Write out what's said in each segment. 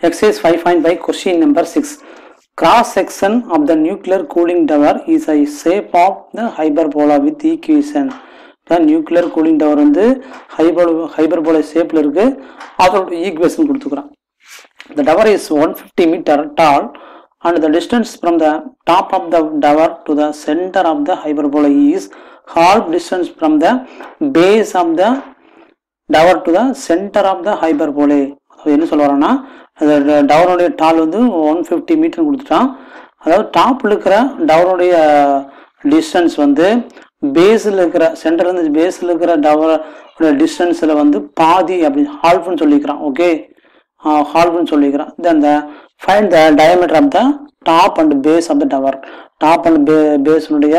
Exercise 5 find by question number 6. Cross section of the nuclear cooling tower is a shape of the with with equation. Nuclear cooling tower வந்து hyper ஹைபர்போலை ஷேப்பில் இருக்கு அதோட equation கொடுத்துக்கிறான் the tower is one fifty metre tall and the distance from the top of the tower to the centre of the ஹைபர்போலை is half distance from the base of the tower to the centre of the ஹைபர்போலை என்ன சொல்ல வரோன்னா அந்த டவருடைய tall வந்து one fifty metre கொடுத்துட்டான். அதாவது டாப்பில் இருக்கிற டவருடைய distance வந்து பேஸில் இருக்கிற சென்டர்லேருந்து பேஸில் இருக்கிற டவரோட டிஸ்டன்ஸில் வந்து பாதி அப்படி ஹால்ஃப்னு சொல்லிக்கிறான் ஓகே ஹால்ஃப்னு சொல்லிக்கிறான். Then the find the diameter of the top and base of the tower top and பே பேஸினுடைய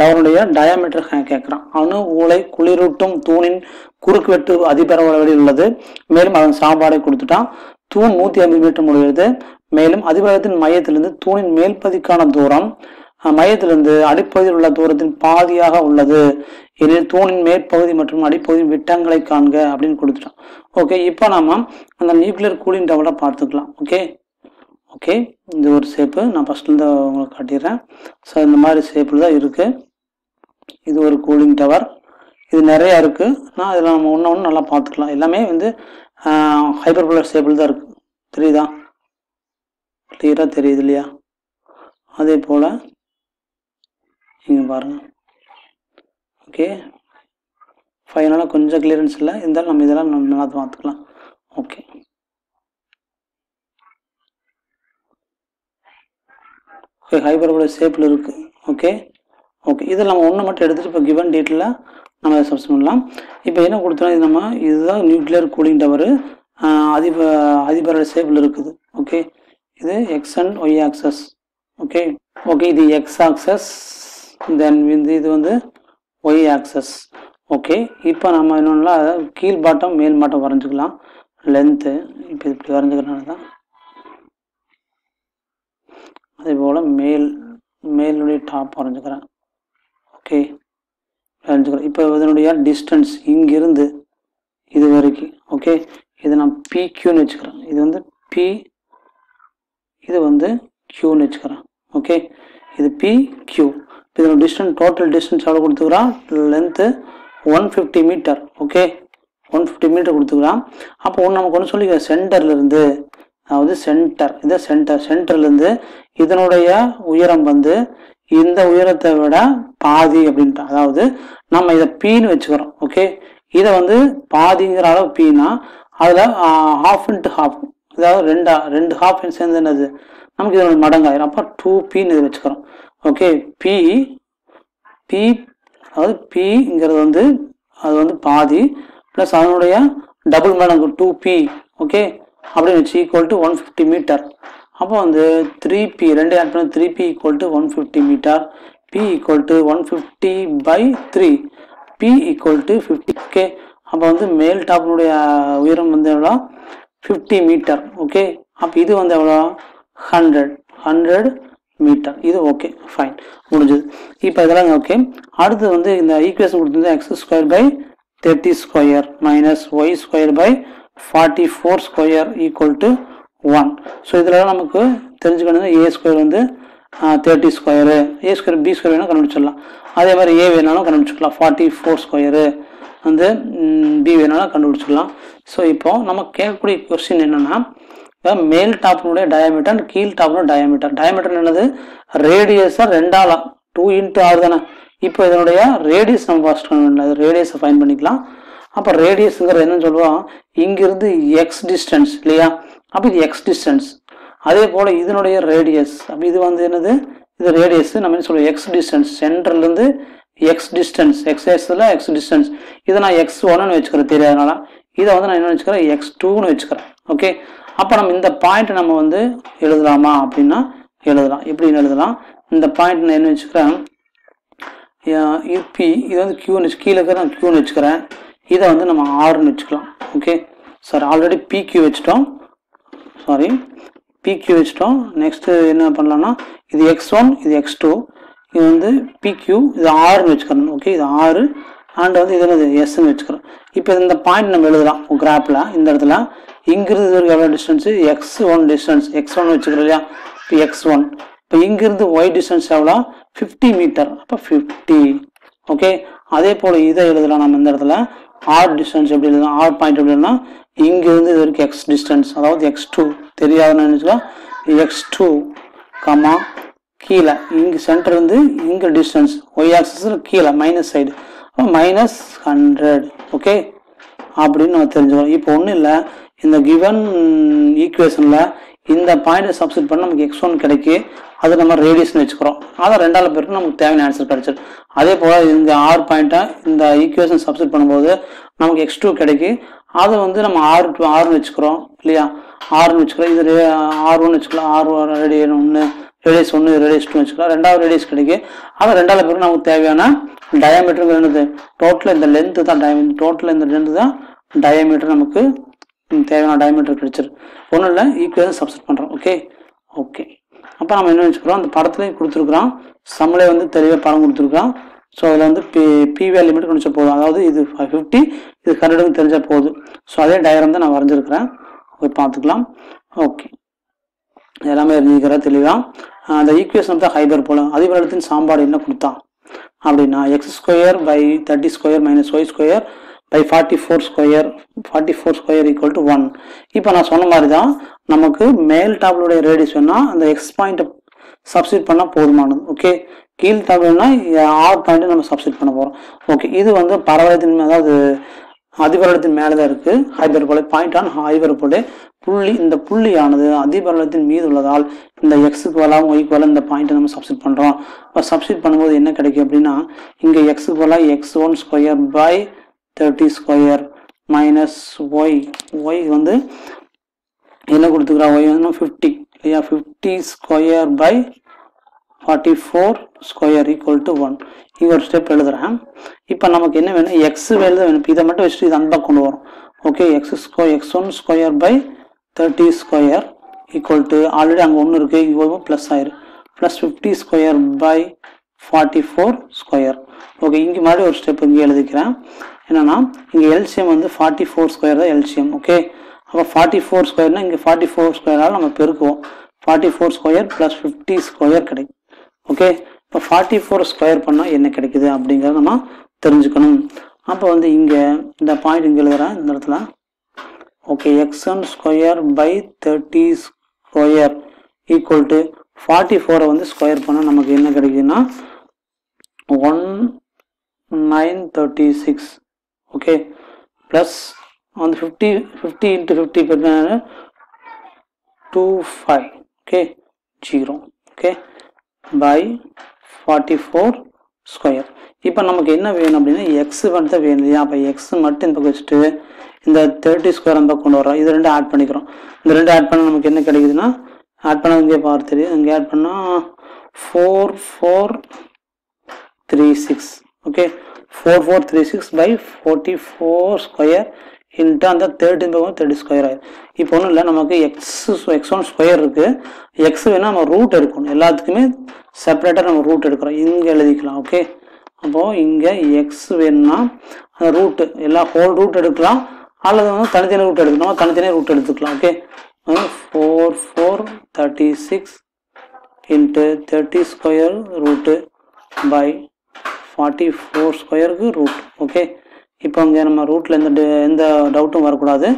டவருடைய டயாமீட்டர் கேட்குறான் அணு ஊளை குளிரூட்டும் தூணின் குறுக்கு வெட்டு அதிபரவளவில் உள்ளது. மேலும் அதன் சாப்பாடை கொடுத்துட்டான். தூண் நூற்றி ஐம்பது மீட்டர் முடிகிறது மேலும் அதிபரத்தின் மையத்திலிருந்து தூணின் மேல்பதிக்கான தூரம் மையத்திலிருந்து அடிப்பகுதியில் உள்ள தூரத்தின் பாதியாக உள்ளது. எனில் தூணின் மேற்பகுதி மற்றும் அடிப்பகுதியின் விட்டங்களை காண்க அப்படின்னு கொடுத்துட்டான். ஓகே இப்போ நாம அந்த நியூக்ளியர் கூலிங் டவரை பார்த்துக்கலாம். ஓகே? ஓகே இது ஒரு ஷேப்பு நான் ஃபஸ்ட்லேருந்து உங்களுக்கு காட்டிடுறேன். ஸோ இந்த மாதிரி ஷேப்பில் தான் இருக்குது இது ஒரு கூலிங் டவர் இது நிறையா இருக்குது நான் இதில் நம்ம ஒன்று ஒன்று நல்லா பார்த்துக்கலாம். எல்லாமே வந்து ஹைப்பர் ப்ளர் ஷேப்பில் தான் இருக்குது தெரியுதா? கிளியராக தெரியுது இல்லையா? அதே போல் இங்கே பாருங்கள் ஓகே ஃபைனலாக கொஞ்சம் கிளியரன்ஸ் இல்லை. இருந்தாலும் நம்ம இதெல்லாம் நல்லா பார்த்துக்கலாம். ஓகே ஓகே ஹைபர்போல ஷேப்பில் இருக்குது ஓகே ஓகே இதில் நம்ம ஒன்று மட்டும் எடுத்துகிட்டு இப்போ கிவன் டேட்டில் நம்ம அதை சப்ஸ் பண்ணலாம். இப்போ என்ன கொடுத்தோம் இது நம்ம இதுதான் நியூக்ளியர் கூலிங் டவரு அதிப அதிபரோட ஷேப்பில் இருக்குது ஓகே இது X and Y axis okay okay இது எக்ஸ் ஆக்சஸ் தென் வந்து இது வந்து ஒய் ஆக்சஸ் ஓகே இப்போ நம்ம என்னென்னா கீழ் பாட்டம் மேல் பாட்டம் வரைஞ்சிக்கலாம். லென்த்து இப்போ இப்படி வரைஞ்சிக்கிறனால தான் அதே போல் மேல் மேலுடைய டாப் வரைஞ்சிக்கிறேன். ஓகே வரைஞ்சிக்கிறேன். இப்போ இதனுடைய டிஸ்டன்ஸ் இங்கிருந்து இது வரைக்கும் ஓகே இதை நான் பிக்யூன்னு வச்சுக்கிறேன். இது வந்து பி இது வந்து கியூன்னு வச்சுக்கிறேன் ஓகே இது பி கியூ இதோட டிஸ்டன்ஸ் டோட்டல் டிஸ்டன்ஸ் எவ்வளோ கொடுத்துக்கிறான் length one fifty metre okay one fifty metre கொடுத்துக்கிறான் அப்போ ஒன்று நமக்கு ஒன்று சொல்லி சென்டர்லேருந்து அதாவது சென்டர் இதை சென்டர் சென்டர்லேருந்து இதனுடைய உயரம் வந்து இந்த உயரத்தை விட பாதி அப்படின்ட்டு அதாவது நம்ம இதை பீன்னு வச்சுக்கிறோம் ஓகே இதை வந்து பாதிங்கிற அளவு பீனா அதில் ஹாஃப் இன்ட்டு ஹாஃப் அதாவது ரெண்டா ரெண்டு ஹாஃப் சேர்ந்து என்னது? நமக்கு இதோட மடங்காயிரும். அப்போ டூ பின்னு இது வச்சுக்கிறோம் ஓகே பி பி அதாவது பிங்கிறது வந்து அது வந்து பாதி ப்ளஸ் அதனுடைய டபுள் மடங்கு டூ பி ஓகே அப்படின்னு வச்சு equal to one fifty metre அப்போ வந்து த்ரீ பி ரெண்டு ஆட் பண்ணி three P equal to one fifty metre P equal to one fifty by three P equal to fifty okay அப்போ வந்து மேல் டாப்னுடைய உயரம் வந்து எவ்வளோ? ஃபிஃப்டி மீட்டர் ஓகே அப்போ இது வந்து எவ்வளோ? ஹண்ட்ரட் ஹண்ட்ரட் மீட்டர் இது ஓகே ஃபைன் முடிஞ்சது. இப்போ இதெல்லாம் ஓகே அடுத்து வந்து இந்த ஈக்குவேஷன் கொடுத்துருந்தா X square by thirty square minus Y square by forty four square equal to one so இதில் நமக்கு தெரிஞ்சுக்கணும் ஏ ஸ்கொயர் வந்து thirty square A square B square வேணால் கண்டுபிடிச்சிடலாம். அதே மாதிரி ஏ வேணாலும் கண்டுபிடிச்சிக்கலாம். ஃபார்ட்டி ஃபோர் ஸ்கொயரு வந்து பி வேணாலும் கண்டுபிடிச்சிக்கலாம் ஸோ இப்போ நம்ம கேட்கக்கூடிய கொஸ்டின் என்னென்னா மேல் டாப்னுடைய டயாமீட்டர் கீழ் டாப்னுடைய டயாமீட்டர் டயாமீட்டர் என்னது? ரேடியஸாக ரெண்டாலாம் டூ இன்ட்டு ஆறு தானே. இப்போ இதனுடைய ரேடியஸ் நம்ம ஃபர்ஸ்ட் அது ரேடியஸை ஃபைன் பண்ணிக்கலாம். அப்போ ரேடியஸுங்கிறது என்னன்னு சொல்லுவோம் இங்கிருந்து எக்ஸ் டிஸ்டன்ஸ் இல்லையா? அப்போ இது எக்ஸ் டிஸ்டன்ஸ் அதே போல் இதனுடைய ரேடியஸ் அப்போ இது வந்து என்னது? இது ரேடியஸ் நம்ம என்ன சொல்லுவோம் எக்ஸ் டிஸ்டன்ஸ் சென்டர்லேருந்து எக்ஸ் டிஸ்டன்ஸ் எக்ஸ் எக்ஸில் எக்ஸ் டிஸ்டன்ஸ் இதை நான் எக்ஸ் ஒன்னு வச்சுக்கிறேன். தெரியாதனால இதை வந்து நான் என்ன வச்சுக்கிறேன்? எக்ஸ் டூன்னு வச்சுக்கிறேன். ஓகே அப்போ நம்ம இந்த பாயிண்ட் நம்ம வந்து எழுதலாமா அப்படின்னா எழுதலாம். எப்படின்னு எழுதலாம்? இந்த பாயிண்ட் நான் என்ன வச்சுக்கிறேன்? பி இது வந்து கியூன்னு கீழே இருக்கிற நான் கியூன்னு வச்சுக்கிறேன். இதை வந்து நம்ம ஆறுன்னு வச்சுக்கலாம். Okay sir already P Q வச்சுட்டோம். சாரி பிக்யூ வச்சுட்டோம். நெக்ஸ்ட்டு என்ன பண்ணலாம்னா இது எக்ஸ் ஒன் இது எக்ஸ் டூ இது வந்து பிக்யூ இது ஆறுன்னு வச்சுக்கிறோம் ஓகே இது ஆறு அண்ட் வந்து இது என்னது? எஸ்ன்னு வச்சுக்கிறோம் இப்போ இந்த பாயிண்ட் நம்ம எழுதலாம். கிராப்பில் இந்த இடத்துல. இங்கிருந்து இது வரைக்கும் எவ்வளோ distance X one distance X one வச்சுக்கிறோம் இல்லையா? இப்போ எக்ஸ் ஒன் இப்போ இங்கிருந்து ஒய் டிஸ்டன்ஸ் எவ்வளோ? ஃபிஃப்டி மீட்டர் அப்போ ஃபிஃப்டி ஓகே அதே போல் இதை எழுதலாம் நம்ம இந்த இடத்துல. ஆர் டிஸ்டன்ஸ் எப்படி எழுதலாம் ஆர் பாயிண்ட் எப்படி எழுதலாம் இங்கேருந்து இது வரைக்கும் எக்ஸ் டிஸ்டன்ஸ் அதாவது எக்ஸ் டூ தெரியாதுன்னு நினச்சிக்கலாம் எக்ஸ் டூ கமா கீழே. இங்கே சென்டர் வந்து இங்கே டிஸ்டன்ஸ் ஒய் ஆக்சஸில் கீழே minus side minus hundred okay அப்படின்னு நம்ம தெரிஞ்சுக்கிறோம் இப்போ ஒன்றும் இல்லை. இந்த கிவன் ஈக்குவேஷனில் இந்த பாயிண்ட்டை சப்ஸ்டிட் பண்ண நமக்கு எக்ஸ் ஒன் கிடைக்கி. அது நம்ம ரேடியஸ்னு வச்சுக்கிறோம். அதான் ரெண்டாவது பேருக்கு நமக்கு தேவையான ஆன்சர் கிடைச்சிரு அதே போல் இந்த ஆர் பாயிண்ட்டை இந்த ஈக்குவேஷன் சப்ஸ்டிட் பண்ணும்போது நமக்கு எக்ஸ் டூ கிடைக்கி. அதை வந்து நம்ம ஆறு டூ ஆறுன்னு வச்சுக்கிறோம். இல்லையா? ஆறுன்னு வச்சுக்கிறோம். இது ஆர் ஒன்று வச்சுக்கலாம். ஆறு ரேடியன் ஒன்று ரேடியஸ் ஒன்று ரேடியஸ் டூ வச்சுக்கலாம். ரெண்டாவது ரேடியஸ் கிடைக்கு. அதை ரெண்டாவது பேருக்கு நமக்கு தேவையான டயாமீட்டருக்கு என்னது? டோட்டல் இந்த லென்த்து தான் டயமீட்டர் டோட்டல் இந்த லென்த்து தான் டயாமீட்டர் நமக்கு தேவையான டயமீட்டர் கிடைச்சிரு ஒன்றும் இல்லை ஈக்குவேஷன் சப்ஸ்ட் பண்ணுறோம் ஓகே ஓகே அப்போ நம்ம என்ன வச்சுக்கிறோம் அந்த படத்துலேயும் கொடுத்துருக்குறோம் சம்மளே வந்து தெளிவாக படம் கொடுத்துருக்குறோம் ஸோ அதில் வந்து பி பிவிஆர் லிமிட் மட்டும் கணிச்சா போதும். அதாவது இது ஃபிஃப்டி இது ஹண்ட்ரடுக்கு தெரிஞ்சால் போதும். ஸோ அதே டயக்ராம் தான் நான் வரைஞ்சிருக்கிறேன். போய் பார்த்துக்கலாம். ஓகே எல்லாமே இருந்துக்கிற தெளிவாக அந்த ஈக்குவேஷன் தான் ஹைபர் போல. அதிபலத்தின் சாம்பாடு என்ன கொடுத்தான்? அப்படின்னா X square by thirty square minus Y square by forty four square forty four square equal to one இப்போ நான் சொன்ன மாதிரி தான் நமக்கு மேல் டாப்ளுடைய ரேடியஸ் வேணால் அந்த எக்ஸ் பாயிண்ட்டை சப்ஸ்டிட் பண்ணால் போதுமானது. ஓகே கீழ் டாப்னா ஆர் பாயிண்ட்டை நம்ம சப்ஸ்டியூட் பண்ண போகிறோம் ஓகே இது வந்து பரவலத்தின் மேலே அதாவது அதிபரலத்தின் மேலே தான் இருக்குது ஹைபர்போலே பாயிண்ட் ஆன் ஹைபர்போலே புள்ளி இந்த புள்ளியானது அதிபரலத்தின் மீது உள்ளதால் இந்த எக்ஸுக்கு வரலாம் ஒய்க்கு வரலாம் இந்த பாயிண்ட்டை நம்ம சப்ஸ்டிட் பண்ணுறோம் இப்போ சப்ஸ்டிட் பண்ணும்போது என்ன கிடைக்கும் அப்படின்னா இங்கே எக்ஸுக்கு வரலாம் X one square by thirty square minus Y Y வந்து என்ன கொடுத்துக்கிறா ஒய் வந்து ஃபிஃப்டி இல்லையா? Fifty square by forty four square equal to one இங்கே ஒரு ஸ்டெப் எழுதுகிறேன் இப்போ நமக்கு என்ன வேணும்? எக்ஸ் வேல்யூ தான் வேணும். இப்போ இதை மட்டும் வச்சுட்டு இது அன்பாக கொண்டு வரும். Okay X ஸ்கொ X one square by thirty square equal to already அங்கே ஒன்று இருக்குது இங்கே ப்ளஸ் ஆயிரும் plus fifty square by forty four square okay இங்கே மாதிரி ஒரு ஸ்டெப் இங்கே எழுதிக்கிறேன். என்னன்னா இங்கே எல்சிஎம் வந்து ஃபார்ட்டி ஃபோர் ஸ்கொயர் தான் எல்சியம் ஓகே அப்போ ஃபார்ட்டி ஃபோர் ஸ்கொயர்னா இங்கே ஃபார்ட்டி ஃபோர் ஸ்கொயரால் நம்ம பெருக்குவோம். Forty four square plus fifty square கிடைக்கும் ஓகே இப்போ ஃபார்ட்டி ஃபோர் ஸ்கொயர் பண்ணால் என்ன கிடைக்குது அப்படிங்கிறத நம்ம தெரிஞ்சுக்கணும். அப்போ வந்து இங்கே இந்த பாயிண்ட் இங்கே எழுதுறேன் இந்த இடத்துல. Okay X one square by thirty square equal to forty ஃபோரை வந்து ஸ்கொயர் பண்ணால் நமக்கு என்ன கிடைக்குதுன்னா one nine thirty six okay plus அந்த ஃபிஃப்டி ஃபிஃப்டி இன்ட்டு ஃபிஃப்டி பண்ண two five okay zero okay by forty four square இப்போ நமக்கு என்ன வேணும் அப்படின்னா எக்ஸ் மட்டும் தான் வேணும் இல்லையா? அப்போ எக்ஸ் மட்டும் இந்த பக்கம் வச்சுட்டு இந்த தேர்ட்டி ஸ்கொயர் அந்த பக்கம் கொண்டு வரோம் இது ரெண்டும் ஆட் பண்ணிக்கிறோம். இந்த ரெண்டு ஆட் பண்ணால் நமக்கு என்ன கிடைக்குதுன்னா ஆட் பண்ண இங்கே பார் தெரியும் இங்கே ஆட் பண்ணால் four four three six okay four four three six by forty four square into அந்த தேர்ட்டின் பக்கம் தேர்ட்டி ஸ்கொயர் ஆயிடும் இப்போ ஒன்றும் இல்லை நமக்கு எக்ஸ் எக்ஸ் ஒன் ஸ்கொயர் இருக்குது எக்ஸ் வேணால் நம்ம ரூட் எடுக்கணும். எல்லாத்துக்குமே செப்பரேட்டாக நம்ம ரூட் எடுக்கிறோம். இங்கே எழுதிக்கலாம் ஓகே அப்போது இங்கே எக்ஸ் வேணும்னா அந்த ரூட்டு எல்லா ஹோல் ரூட் எடுக்கலாம். அல்லது வந்து தனித்தனி ரூட் எடுக்கணும். தனித்தனியாக ரூட் எடுத்துக்கலாம் okay four four thirty six into thirty square root by forty four ஸ்கொயருக்கு ரூட் ஓகே இப்போ இங்கே நம்ம ரூட்டில் எந்த எந்த டவுட்டும் வரக்கூடாது.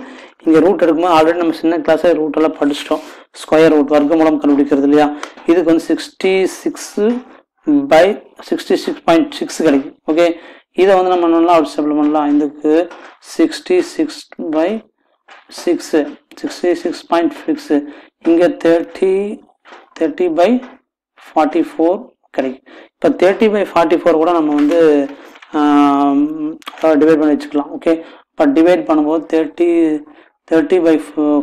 இங்கே ரூட் எடுக்கும்போது ஆல்ரெடி நம்ம சின்ன கிளாஸே ரூட்டெல்லாம் படிச்சிட்டோம். ஸ்கொயர் ரூட் வர்க்க மூலம் கண்டுபிடிக்கிறது இல்லையா? இதுக்கு வந்து sixty six by sixty six point six கிடைக்கும் ஓகே இதை வந்து நம்ம நல்லா அவுட் ஸ்டெப்பில் பண்ணலாம். இதுக்கு sixty six by six sixty six point six இங்கே thirty thirty by forty four கிடைக்கும். இப்போ தேர்ட்டி பை ஃபார்ட்டி ஃபோர் கூட நம்ம வந்து டிவைட் பண்ணி வச்சுக்கலாம் ஓகே இப்போ டிவைட் பண்ணும்போது தேர்ட்டி தேர்ட்டி பை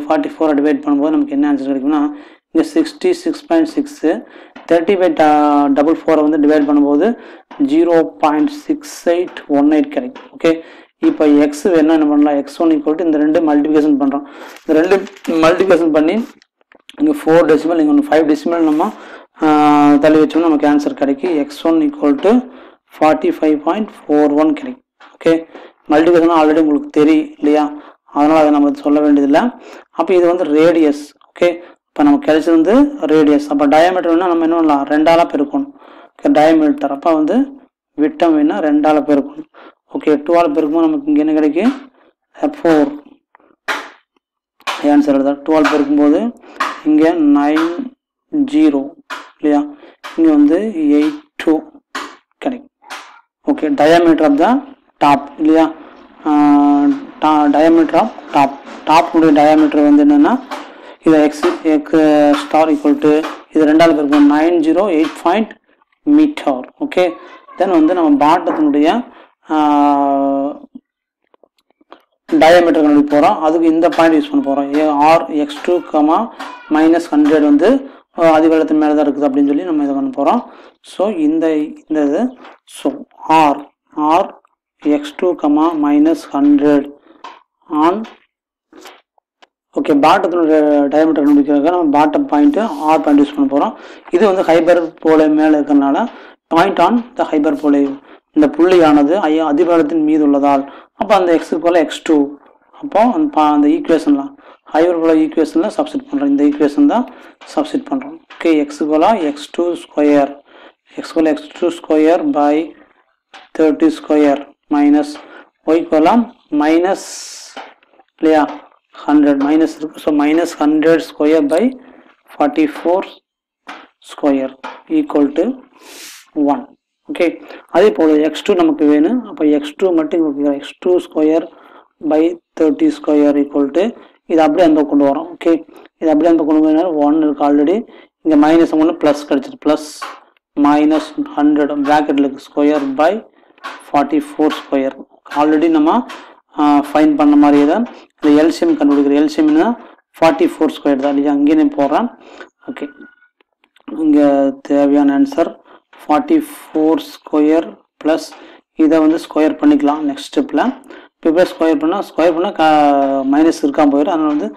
ஃபார்ட்டி ஃபோரை டிவைட் பண்ணும்போது நமக்கு என்ன ஆன்சர் கிடைக்கும்னா இங்கே sixty six point six thirty by double ஃபோரை வந்து டிவைட் பண்ணும்போது zero point six eight one eight கிடைக்கும் ஓகே இப்போ எக்ஸ் வேணா என்ன பண்ணலாம் எக்ஸ் ஒன் ஈக்குவல் இந்த ரெண்டு மல்டிபிகேஷன் பண்ணுறோம் இந்த ரெண்டு மல்டிபிகேஷன் பண்ணி இங்கே ஃபோர் டெசிமல் இங்கே ஒன்று ஃபைவ் டெசிமல் நம்ம தள்ளி வச்சோம்னா நமக்கு ஆன்சர் கிடைக்கும் X one equal to forty five point four one கிடைக்கும். ஓகே மல்டிபிகேஷன் ஆல்ரெடி உங்களுக்கு தெரியும் இல்லையா? அதனால் அதை நம்ம சொல்ல வேண்டியதில்லை. அப்போ இது வந்து ரேடியஸ் ஓகே இப்போ நமக்கு கிடைச்சது வந்து ரேடியஸ் அப்போ டயமீட்டர் வேணால் நம்ம என்ன பண்ணலாம்? ரெண்டாலாக பெருக்கணும். ஓகே டயமீட்டர் அப்போ வந்து விட்டம் வேணால் ரெண்டால பெருக்கணும். ஓகே டூவால் பெருக்கும்போது நமக்கு இங்கே என்ன கிடைக்கும் ஃபோர் ஆன்சர் எழுதா டுவெல் பெருக்கும்போது இங்கே நைன் ஜீரோ இல்லையா இங்கே வந்து எயிட் டூ கிடைக்கும் okay diameter of the top இல்லையா? டயாமீட்டர் ஆஃப் டாப் டாப்னுடைய டயாமீட்டர் வந்து என்னென்னா இது X X star equal to இது ரெண்டாவது பேருக்கு nine zero eight point metre okay then வந்து நம்ம பாட்டத்தினுடைய டயாமீட்டர் கண்டுபிடிக்க போகிறோம் அதுக்கு இந்த பாயிண்ட் யூஸ் பண்ண போகிறோம் R X two comma minus hundred வந்து அஹ், மேலே தான் இருக்குது அப்படின்னு சொல்லி நம்ம இதை பண்ண போகிறோம் ஸோ இந்த இந்த இது so R R X two comma minus hundred on okay பாட்டத்தினுடைய diameter கண்டுபிடிக்கிறதுக்கு நம்ம bottom point R point use பண்ண போகிறோம் இது வந்து ஹைபர் போலை மேலே இருக்கிறனால பாயிண்ட் ஆன் த ஹைபர் போலை இந்த புள்ளியானது ஐ அதிபலத்தின் மீது உள்ளதால் அப்போ அந்த எக்ஸுக்கு போல எக்ஸ் டூ அப்போ அந்த பா- அந்த ஈக்குவேஷன்லாம் ஹைபர் போல ஈக்குவேஷனில் சப்ஸ்டிட் பண்ணுறோம் இந்த ஈக்குவேஷன் தான் சப்ஸ்டிட் பண்ணுறோம் ஓகே எக்ஸுக்கு X two square X X two square by thirty square minus Y minus இல்லையா? ஹண்ட்ரட் மைனஸ் இருக்கு. So minus hundred square by forty four square equal to one okay அதே போல் X two நமக்கு வேணும். அப்போ X two மட்டும் X two square by thirty square equal to இது அப்படியே அந்த கொண்டு வரோம். ஓகே இது அப்படியே அந்த கொண்டு போய் ஒன் இருக்கு ஆல்ரெடி இங்கே மைனஸ் ஒன்று ப்ளஸ் கிடச்சிது ப்ளஸ் மைனஸ் ஹண்ட்ரட் ப்ராக்கெட்டில் இருக்குது square by forty four square already நம்ம ஃபைன் பண்ண மாதிரியே தான். இந்த எல்சிஎம் கண்டுபிடிக்கிற எல்சிஎம்னா ஃபார்ட்டி ஃபோர் ஸ்கொயர் தான். இல்லையா? அங்கேயே நான் போடுறேன். ஓகே இங்கே தேவையான answer forty four square plus இதை வந்து ஸ்கொயர் பண்ணிக்கலாம். நெக்ஸ்ட் ஸ்டெப்பில் இப்போ ஸ்கொயர் பண்ணால் ஸ்கொயர் பண்ணால் மைனஸ் இருக்காமல் போயிடும் அதனால் வந்து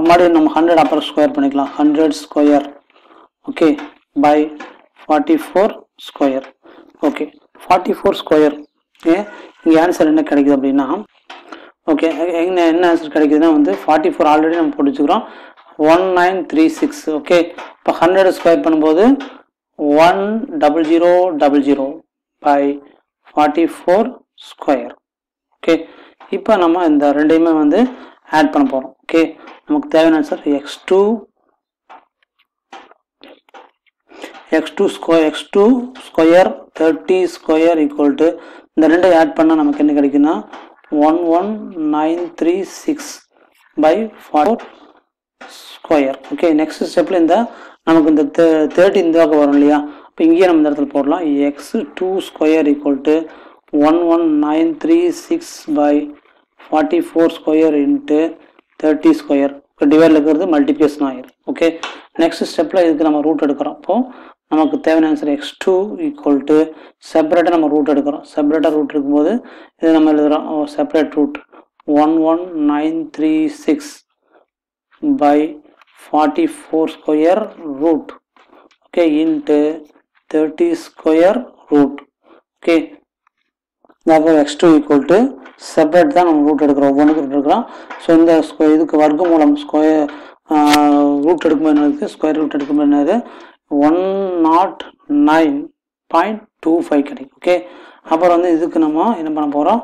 மறுபடியும் நம்ம ஹண்ட்ரட் அப்புறம் ஸ்கொயர் பண்ணிக்கலாம். Hundred square okay by forty four square okay forty four square ஏ இங்கே ஆன்சர் என்ன கிடைக்குது அப்படின்னா ஓகே என்ன என்ன ஆன்சர் கிடைக்குதுன்னா வந்து ஃபார்ட்டி ஃபோர் ஆல்ரெடி நம்ம போட்டு வச்சுக்கிறோம் one nine three six okay இப்போ ஹண்ட்ரட் ஸ்கொயர் பண்ணும்போது one double zero double zero by forty four square okay இப்போ நம்ம இந்த ரெண்டையுமே வந்து ஆட் பண்ண போகிறோம் ஓகே நமக்கு தேவையான answer X two X two square X two square thirty square equal to இந்த ரெண்டை ஆட் பண்ணால் நமக்கு என்ன கிடைக்குன்னா one one nine three six by four square okay next ஸ்டெப்பில் இந்த நமக்கு இந்த தேர்ட்டி இந்த வரும் இல்லையா? இப்போ இங்கேயே நம்ம இந்த இடத்துல போடலாம். X two square equal to one one nine three six by forty four square into thirty square இப்போ டிவைடில் இருக்கிறது மல்டிபிகேஷன் ஆயிரும். ஓகே நெக்ஸ்ட் ஸ்டெப்பில் இதுக்கு நம்ம ரூட் எடுக்கிறோம். அப்போது நமக்கு தேவையான answer X two equal to செப்பரேட்டாக நம்ம ரூட் எடுக்கிறோம். செப்பரேட்டாக ரூட் இருக்கும்போது இது நம்ம எழுதுகிறோம் separate root one one nine three six by forty four square root okay into thirty square root okay அப்புறம் X two equal to separate தான் நம்ம ரூட் எடுக்கிறோம். ஒவ்வொன்றுக்கு ரூட் எடுக்கிறோம். ஸோ இந்த ஸ்கொயர் இதுக்கு வர்க்க மூலம் ஸ்கொயர் ரூட் எடுக்கும்போது என்னது ஸ்கொயர் ரூட் எடுக்கும்போது என்னது one naught nine point two five கிடைக்கும். ஓகே அப்புறம் வந்து இதுக்கு நம்ம என்ன பண்ண போகிறோம்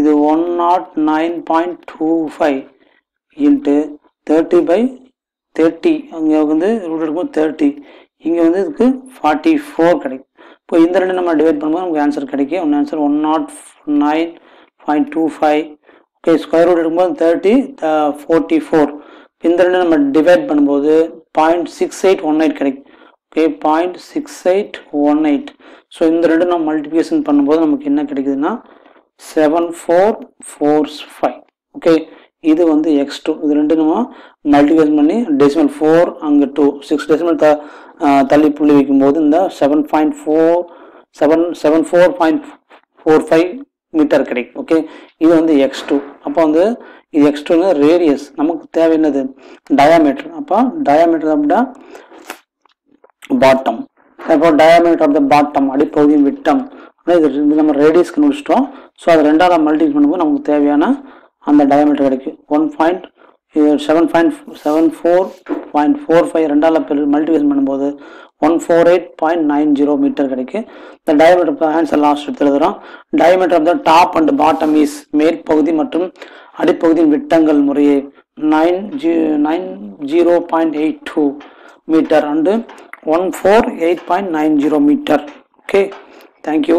இது one naught nine point two five into thirty by thirty அங்கே வந்து ரூட் எடுக்கும்போது தேர்ட்டி இங்கே வந்து இதுக்கு ஃபார்ட்டி ஃபோர் கிடைக்கும். இப்போ இந்த ரெண்டு நம்ம டிவைட் பண்ணும்போது நமக்கு ஆன்சர் கிடைக்கும். ஒன்று answer one naught nine point two five okay square root எடுக்கும்போது தேர்ட்டி ஃபோர்ட்டி ஃபோர் இந்த ரெண்டு நம்ம டிவைட் பண்ணும்போது point six eight one eight கிடைக்கும். Okay point six eight one eight so இந்த ரெண்டு நம்ம மல்டிபிகேஷன் பண்ணும்போது நமக்கு என்ன கிடைக்குதுன்னா seven four four five okay இது வந்து எக்ஸ் டூ இது ரெண்டு நம்ம மல்டிபிகேஷன் பண்ணி டெசிமல் ஃபோர் அங்கே டூ சிக்ஸ் டெசிமல் த தள்ளி புள்ளி வைக்கும்போது இந்த seven point four seven seven four point four five metre கிடைக்கும் ஓகே இது வந்து எக்ஸ் டூ அப்போ வந்து இது எக்ஸ் டூன்னு ரேடியஸ் நமக்கு தேவையானது டயாமீட்டர் அப்போ டயாமீட்டர் அப்படின்னா பாட்டம் அப்போ டயாமீட்டர் ஆஃப் த பாட்டம் அடிப்பகுதியின் விட்டம். இது நம்ம ரேடியஸ்க்கு முடிச்சிட்டோம். ஸோ அது ரெண்டாவது மல்டிபிள் பண்ணும்போது நமக்கு தேவையான அந்த டயாமீட்டர் கிடைக்கும். ஒன் பாயிண்ட் இது seven point seven four point four five ரெண்டால் மல்டிபிகேஷன் பண்ணும்போது one four eight point nine zero metre கிடைக்கும் இந்த டயமீட்டர் ஆன்சர் லாஸ்ட் எடுத்து எழுதுறோம் diameter of the top and bottom is மேற்பகுதி மற்றும் அடிப்பகுதியின் விட்டங்கள் முறையே nine g nine zero point eight two metre and one four eight point nine zero metre okay thank you